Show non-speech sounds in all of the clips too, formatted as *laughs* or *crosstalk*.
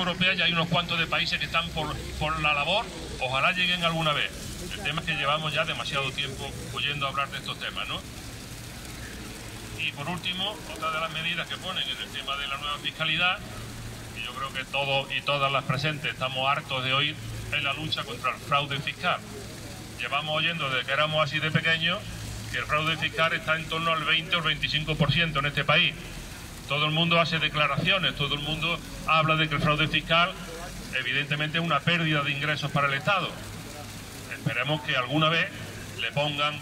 Europea ya hay unos cuantos de países que están por, por la labor, ojalá lleguen alguna vez. El tema es que llevamos ya demasiado tiempo oyendo hablar de estos temas, ¿no? Y por último, otra de las medidas que ponen en el tema de la nueva fiscalidad, y yo creo que todos y todas las presentes estamos hartos de oír, es la lucha contra el fraude fiscal. Llevamos oyendo desde que éramos así de pequeños que el fraude fiscal está en torno al 20 o el 25% en este país. Todo el mundo hace declaraciones, todo el mundo habla de que el fraude fiscal evidentemente es una pérdida de ingresos para el Estado. Esperemos que alguna vez le pongan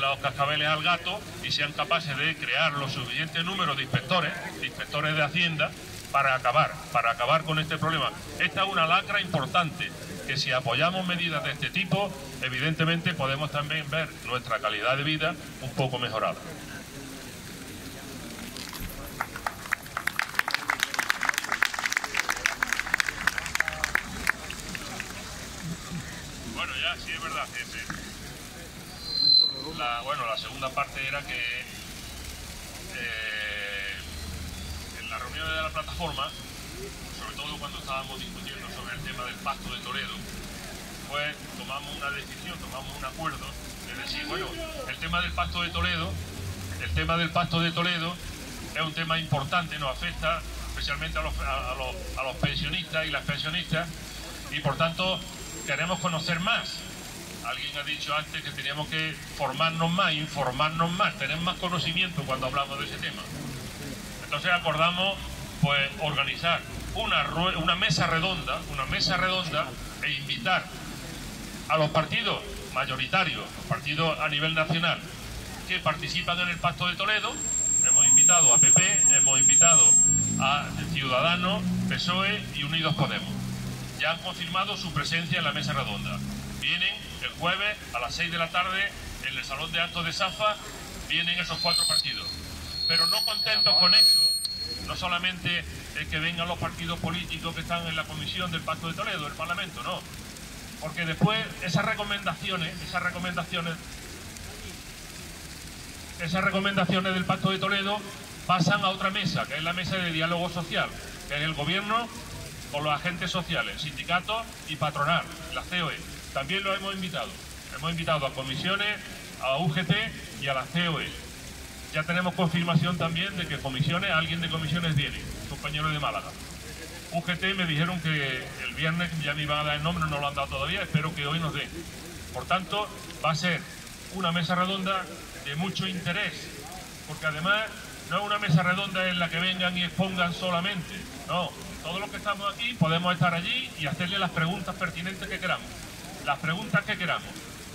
los cascabeles al gato y sean capaces de crear los suficientes números de inspectores, de inspectores de Hacienda, para acabar, para acabar con este problema. Esta es una lacra importante, que si apoyamos medidas de este tipo, evidentemente podemos también ver nuestra calidad de vida un poco mejorada. Bueno, ya sí es verdad, jefe. La, bueno, la segunda parte era que eh, en la reunión de la plataforma, sobre todo cuando estábamos discutiendo sobre el tema del pacto de Toledo, pues tomamos una decisión, tomamos un acuerdo de decir, bueno, el tema del pacto de Toledo, el tema del pacto de Toledo es un tema importante, nos afecta especialmente a los, a los, a los pensionistas y las pensionistas, y por tanto queremos conocer más. Alguien ha dicho antes que teníamos que formarnos más, informarnos más, tener más conocimiento cuando hablamos de ese tema. Entonces acordamos pues organizar una, una mesa redonda, una mesa redonda e invitar a los partidos mayoritarios, los partidos a nivel nacional que participan en el Pacto de Toledo. Hemos invitado a PP, hemos invitado a Ciudadanos, PSOE y Unidos Podemos. Ya han confirmado su presencia en la mesa redonda. Vienen el jueves a las 6 de la tarde en el Salón de Actos de Safa, vienen esos cuatro partidos. Pero no contentos con eso, no solamente es que vengan los partidos políticos que están en la comisión del Pacto de Toledo, el Parlamento, no. Porque después esas recomendaciones, esas recomendaciones, esas recomendaciones del Pacto de Toledo pasan a otra mesa, que es la mesa de diálogo social, que es el gobierno con los agentes sociales, sindicatos y patronal, la COE. También lo hemos invitado. Hemos invitado a comisiones, a UGT y a la COE. Ya tenemos confirmación también de que comisiones, alguien de comisiones viene, compañero de Málaga. UGT me dijeron que el viernes ya me iban a dar el nombre, no lo han dado todavía, espero que hoy nos den. Por tanto, va a ser una mesa redonda de mucho interés, porque además no es una mesa redonda en la que vengan y expongan solamente, no, todos los que estamos aquí podemos estar allí y hacerle las preguntas pertinentes que queramos, las preguntas que queramos,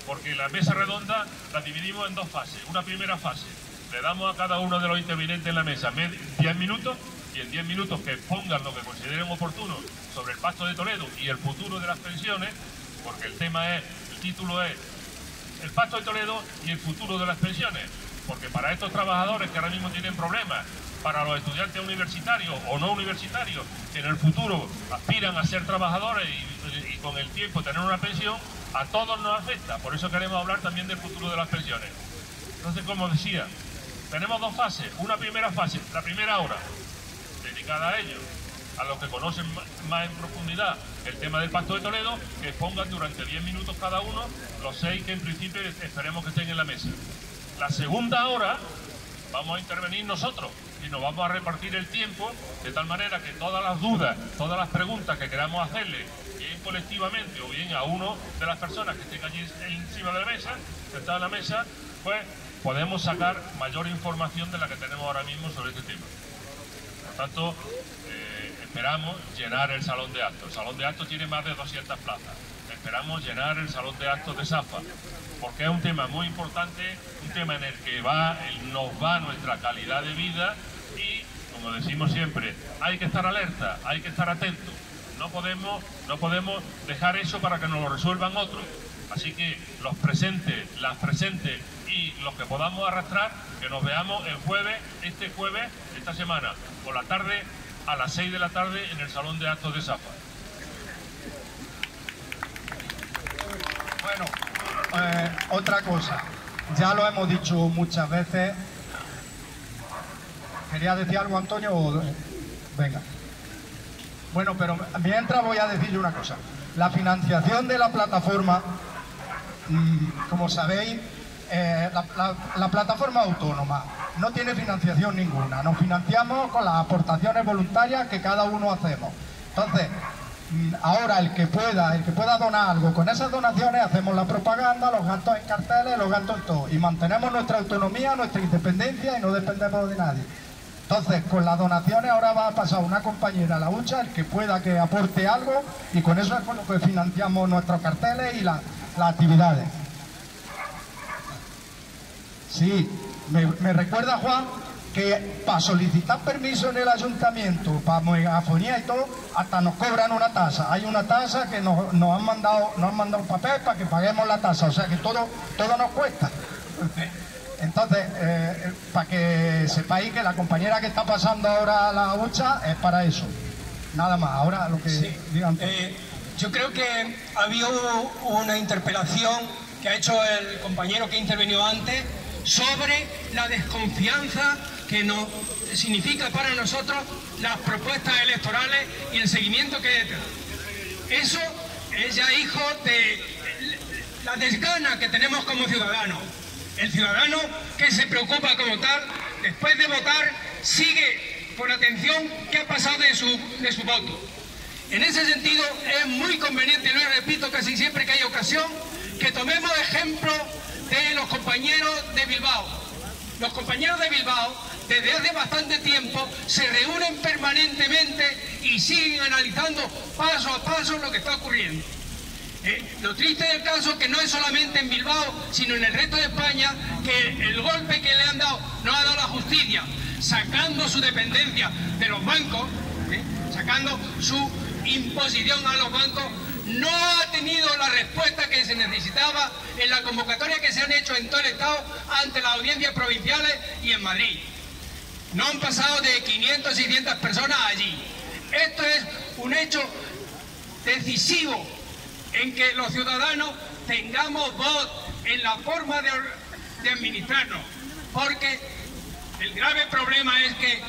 porque la mesa redonda la dividimos en dos fases. Una primera fase, le damos a cada uno de los intervinientes en la mesa 10 minutos y en 10 minutos que expongan lo que consideren oportuno sobre el Pacto de Toledo y el futuro de las pensiones, porque el tema es, el título es el Pacto de Toledo y el futuro de las pensiones, porque para estos trabajadores que ahora mismo tienen problemas, para los estudiantes universitarios o no universitarios que en el futuro aspiran a ser trabajadores y, con el tiempo tener una pensión, a todos nos afecta. Por eso queremos hablar también del futuro de las pensiones. Entonces, como decía, tenemos dos fases. Una primera fase, la primera hora, dedicada a ellos, a los que conocen más en profundidad el tema del Pacto de Toledo, que expongan durante 10 minutos cada uno los seis que en principio esperemos que estén en la mesa. La segunda hora vamos a intervenir nosotros y nos vamos a repartir el tiempo de tal manera que todas las dudas, todas las preguntas que queramos hacerle, bien colectivamente o bien a uno de las personas que estén allí encima de la mesa, sentada en la mesa, pues podemos sacar mayor información de la que tenemos ahora mismo sobre este tema. Por tanto, eh, esperamos llenar el salón de actos. El salón de actos tiene más de 200 plazas. Esperamos llenar el salón de actos de Safa, porque es un tema muy importante, un tema en el que va, nos va nuestra calidad de vida y, como decimos siempre, hay que estar alerta, hay que estar atento. No podemos, no podemos dejar eso para que nos lo resuelvan otros. Así que los presentes, las presentes y los que podamos arrastrar, que nos veamos el jueves, este jueves, esta semana, por la tarde, a las 6 de la tarde en el Salón de Actos de Safa. Bueno, eh, otra cosa, ya lo hemos dicho muchas veces. ¿Quería decir algo, Antonio? O... Venga. Bueno, pero mientras voy a decirle una cosa. La financiación de la plataforma, mm, como sabéis, eh, la, plataforma autónoma no tiene financiación ninguna. Nos financiamos con las aportaciones voluntarias que cada uno hacemos. Entonces, ahora el que pueda, el que pueda donar algo, con esas donaciones hacemos la propaganda, los gastos en carteles, los gastos en todo. Y mantenemos nuestra autonomía, nuestra independencia y no dependemos de nadie. Entonces, con las donaciones ahora va a pasar una compañera a la hucha, el que pueda que aporte algo, y con eso es con lo que financiamos nuestros carteles y las actividades. Sí, me, recuerda Juan que para solicitar permiso en el ayuntamiento, para megafonía y todo, hasta nos cobran una tasa. Hay una tasa que nos, han mandado nos han mandado un papel para que paguemos la tasa, o sea que todo, todo nos cuesta. *laughs* Entonces, eh, para que sepáis que la compañera que está pasando ahora la hucha es para eso. Nada más, ahora lo que digan. Eh, yo creo que ha habido una interpelación que ha hecho el compañero que intervenido antes sobre la desconfianza que nos significa para nosotros las propuestas electorales y el seguimiento que Eso es ya hijo de la desgana que tenemos como ciudadanos el ciudadano que se preocupa como tal, después de votar, sigue con atención qué ha pasado de su, de su voto. En ese sentido, es muy conveniente, lo repito casi siempre que hay ocasión, que tomemos ejemplo de los compañeros de Bilbao. Los compañeros de Bilbao, desde hace bastante tiempo, se reúnen permanentemente y siguen analizando paso a paso lo que está ocurriendo. Eh, lo triste del caso es que no es solamente en Bilbao, sino en el resto de España, que el golpe que le han dado no ha dado la justicia, sacando su dependencia de los bancos, eh, sacando su imposición a los bancos, no ha tenido la respuesta que se necesitaba en la convocatoria que se han hecho en todo el Estado ante las audiencias provinciales y en Madrid. No han pasado de 500 600 personas allí. Esto es un hecho decisivo en que los ciudadanos tengamos voz en la forma de, administrarnos, porque el grave problema es que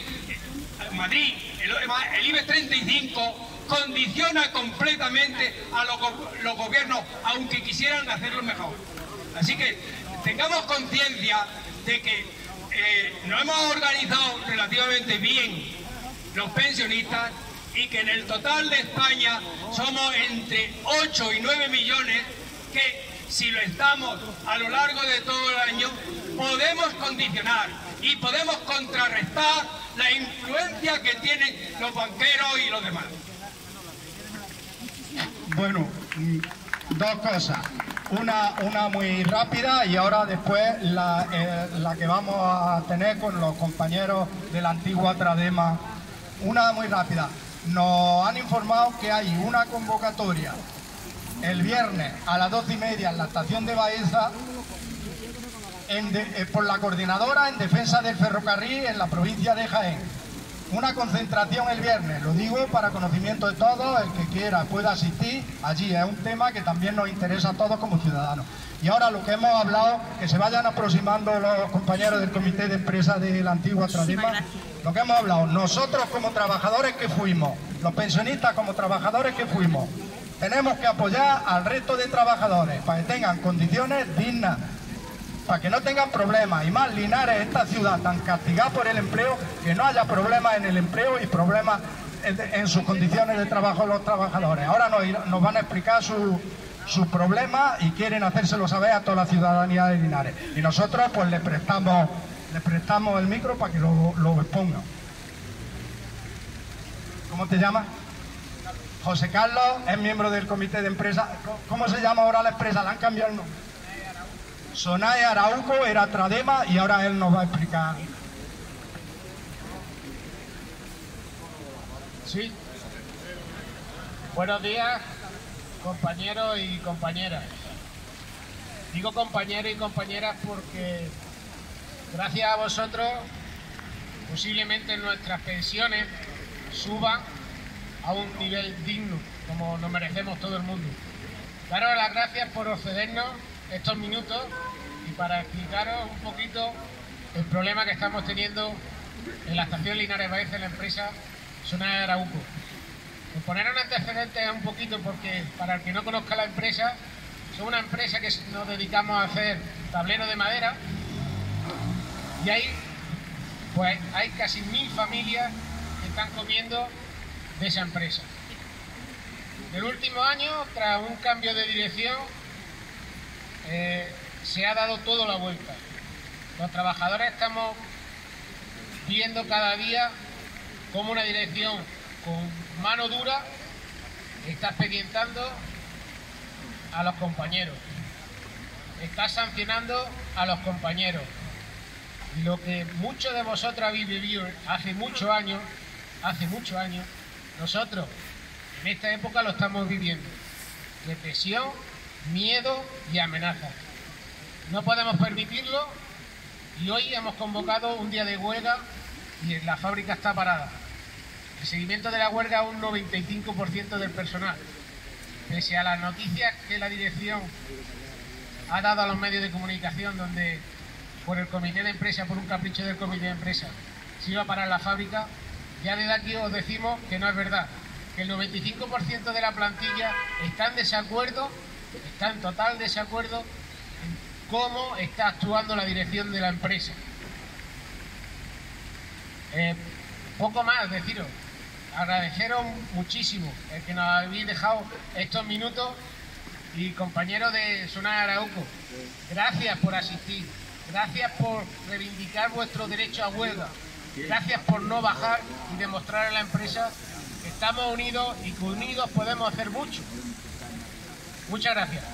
Madrid, el, el IBEX 35, condiciona completamente a los, gobiernos, aunque quisieran hacerlo mejor. Así que tengamos conciencia de que eh, nos hemos organizado relativamente bien los pensionistas y que en el total de España somos entre 8 y 9 millones que si lo estamos a lo largo de todo el año podemos condicionar y podemos contrarrestar la influencia que tienen los banqueros y los demás. Bueno, mm, dos cosas. Una, una muy rápida y ahora después la, eh, la que vamos a tener con los compañeros de la antigua Tradema. Una muy rápida nos han informado que hay una convocatoria el viernes a las doce y media en la estación de Baeza eh, por la coordinadora en defensa del ferrocarril en la provincia de Jaén. Una concentración el viernes, lo digo para conocimiento de todos, el que quiera pueda asistir allí. Es un tema que también nos interesa a todos como ciudadanos. Y ahora lo que hemos hablado, que se vayan aproximando los compañeros del comité de empresa de la antigua Tradima, lo que hemos hablado, nosotros como trabajadores que fuimos, los pensionistas como trabajadores que fuimos, tenemos que apoyar al resto de trabajadores para que tengan condiciones dignas, para que no tengan problemas. Y más Linares, esta ciudad tan castigada por el empleo, que no haya problemas en el empleo y problemas en, sus condiciones de trabajo los trabajadores. Ahora nos, van a explicar sus problemas y quieren hacérselo saber a toda la ciudadanía de Linares. Y nosotros pues le prestamos le prestamos el micro para que lo, lo exponga. ¿Cómo te llamas? José Carlos es miembro del comité de empresa. ¿Cómo se llama ahora la empresa? ¿La han cambiado el nombre? Sonae Arauco era Tradema y ahora él nos va a explicar. Sí. Buenos días, compañeros y compañeras. Digo compañeros y compañeras porque Gracias a vosotros, posiblemente nuestras pensiones suban a un nivel digno, como nos merecemos todo el mundo. Daros las gracias por ofrecernos estos minutos y para explicaros un poquito el problema que estamos teniendo en la estación Linares Baeza en la empresa Zona de Arauco. Por poner un antecedente un poquito, porque para el que no conozca la empresa, es una empresa que nos dedicamos a hacer tableros de madera y ahí pues hay casi mil familias que están comiendo de esa empresa. El último año, tras un cambio de dirección, eh, se ha dado todo la vuelta. Los trabajadores estamos viendo cada día cómo una dirección con mano dura está expedientando a los compañeros, está sancionando a los compañeros. Lo que muchos de vosotros habéis vivido hace muchos años, hace muchos años, nosotros en esta época lo estamos viviendo. Represión, miedo y amenazas. No podemos permitirlo y hoy hemos convocado un día de huelga y la fábrica está parada. El seguimiento de la huelga un 95% del personal. Pese a las noticias que la dirección ha dado a los medios de comunicación donde por el comité de empresa, por un capricho del comité de empresa, se iba a parar la fábrica, ya desde aquí os decimos que no es verdad, que el 95% de la plantilla está en desacuerdo, está en total desacuerdo en cómo está actuando la dirección de la empresa. Eh, poco más deciros, agradeceros muchísimo el que nos habéis dejado estos minutos y compañeros de Sonar Arauco, gracias por asistir, gracias por reivindicar vuestro derecho a huelga, gracias por no bajar y demostrar a la empresa que estamos unidos y que unidos podemos hacer mucho. Muchas gracias.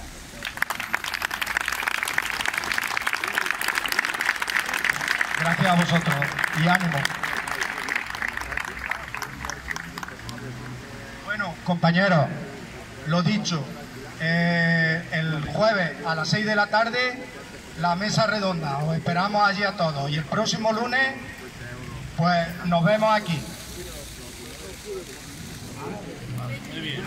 Gracias a vosotros y ánimo. Bueno, compañeros, lo dicho, eh, el jueves a las 6 de la tarde la mesa redonda, os esperamos allí a todos y el próximo lunes pues nos vemos aquí. Muy bien.